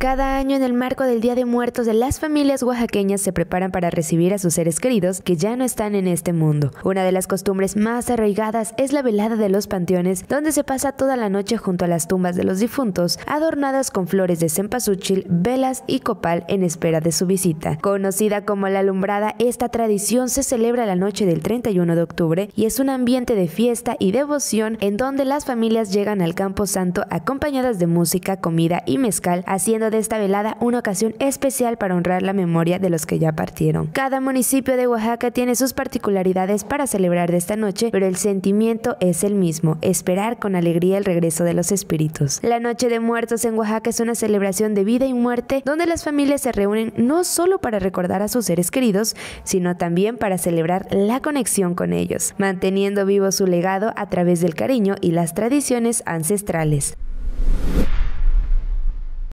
Cada año en el marco del Día de Muertos las familias oaxaqueñas se preparan para recibir a sus seres queridos que ya no están en este mundo. Una de las costumbres más arraigadas es la velada de los panteones, donde se pasa toda la noche junto a las tumbas de los difuntos, adornadas con flores de cempasúchil, velas y copal en espera de su visita. Conocida como la alumbrada, esta tradición se celebra la noche del 31 de octubre y es un ambiente de fiesta y devoción en donde las familias llegan al Campo Santo acompañadas de música, comida y mezcal, haciendo de esta velada una ocasión especial para honrar la memoria de los que ya partieron. Cada municipio de Oaxaca tiene sus particularidades para celebrar de esta noche, pero el sentimiento es el mismo, esperar con alegría el regreso de los espíritus. La Noche de Muertos en Oaxaca es una celebración de vida y muerte donde las familias se reúnen no solo para recordar a sus seres queridos, sino también para celebrar la conexión con ellos, manteniendo vivo su legado a través del cariño y las tradiciones ancestrales.